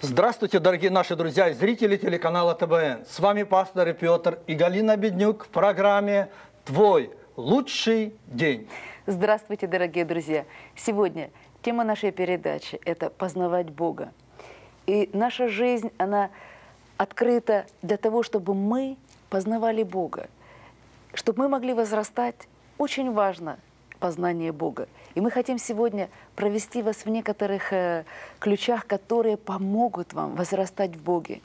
Здравствуйте, дорогие наши друзья и зрители телеканала ТБН. С вами пастор Петр и Галина Беднюк в программе «Твой лучший день». Здравствуйте, дорогие друзья! Сегодня тема нашей передачи – это «Познавать Бога». И наша жизнь, она открыта для того, чтобы мы познавали Бога. Чтобы мы могли возрастать, очень важно познание Бога. И мы хотим сегодня провести вас в некоторых э, ключах, которые помогут вам возрастать в Боге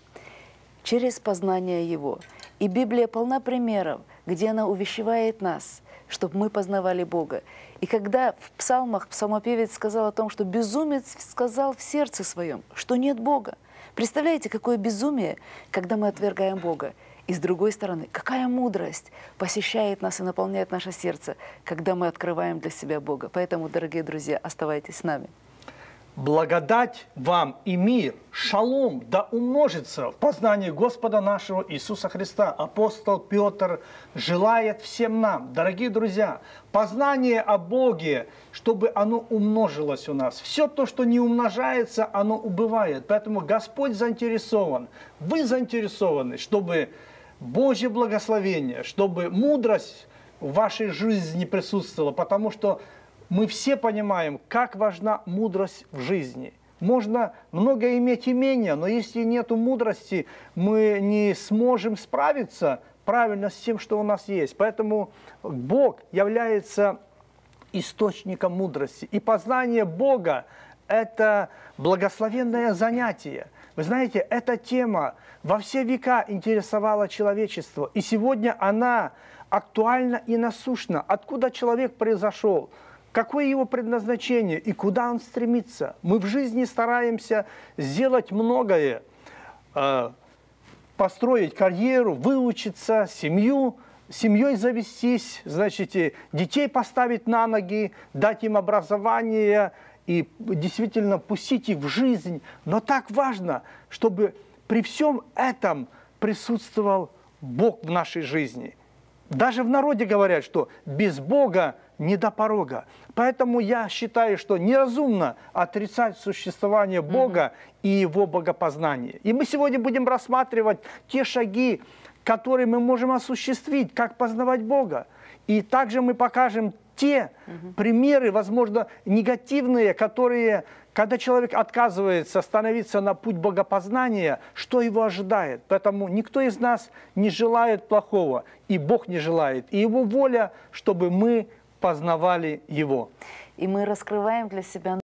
через познание Его. И Библия полна примеров, где она увещевает нас, чтобы мы познавали Бога. И когда в псалмах псалмопевец сказал о том, что безумец сказал в сердце своем, что нет Бога. Представляете, какое безумие, когда мы отвергаем Бога. И с другой стороны, какая мудрость посещает нас и наполняет наше сердце, когда мы открываем для себя Бога. Поэтому, дорогие друзья, оставайтесь с нами. Благодать вам и мир, шалом, да умножится в познании Господа нашего Иисуса Христа. Апостол Петр желает всем нам, дорогие друзья, познание о Боге, чтобы оно умножилось у нас. Все то, что не умножается, оно убывает. Поэтому Господь заинтересован, вы заинтересованы, чтобы Божье благословение, чтобы мудрость в вашей жизни присутствовала, потому что мы все понимаем, как важна мудрость в жизни. Можно много иметь имения, но если нет мудрости, мы не сможем справиться правильно с тем, что у нас есть. Поэтому Бог является источником мудрости. И познание Бога – это благословенное занятие. Вы знаете, эта тема во все века интересовала человечество. И сегодня она актуальна и насущна. Откуда человек произошел? Какое его предназначение и куда он стремится? Мы в жизни стараемся сделать многое, э, построить карьеру, выучиться, семью, семьей завестись, значит, детей поставить на ноги, дать им образование и действительно пустить их в жизнь. Но так важно, чтобы при всем этом присутствовал Бог в нашей жизни. Даже в народе говорят, что без Бога не до порога. Поэтому я считаю, что неразумно отрицать существование Бога и Его богопознание. И мы сегодня будем рассматривать те шаги, которые мы можем осуществить, как познавать Бога. И также мы покажем те угу. примеры, возможно, негативные, которые, когда человек отказывается становиться на путь богопознания, что его ожидает. Поэтому никто из нас не желает плохого, и Бог не желает. И Его воля, чтобы мы познавали Его. И мы раскрываем для себя